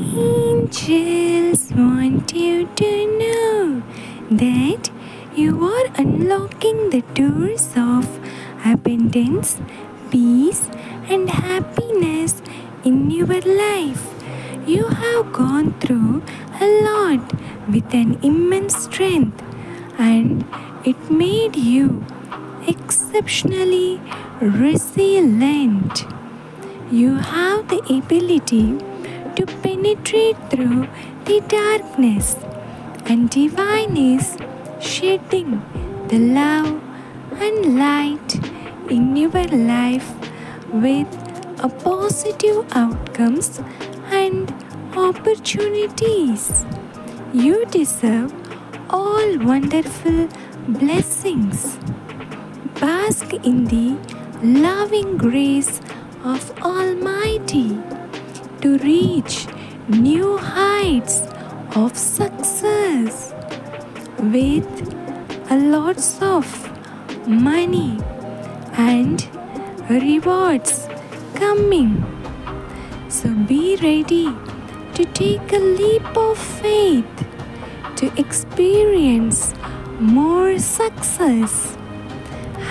Angels want you to know that you are unlocking the doors of abundance, peace, and happiness in your life. You have gone through a lot with an immense strength, and it made you exceptionally resilient. You have the ability to penetrate through the darkness, and divine is shedding the love and light in your life with a positive outcomes and opportunities. You deserve all wonderful blessings. Bask in the loving grace of Almighty to reach new heights of success with a lots of money and rewards coming. So be ready to take a leap of faith to experience more success,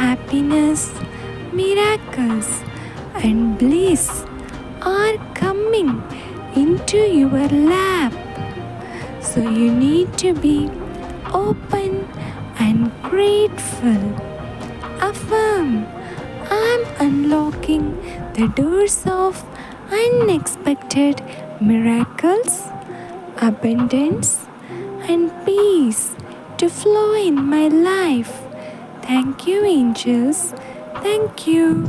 happiness, miracles, and bliss are coming into your lap. So you need to be open and grateful. Affirm, I'm unlocking the doors of unexpected miracles, abundance, and peace to flow in my life. Thank you, angels. Thank you.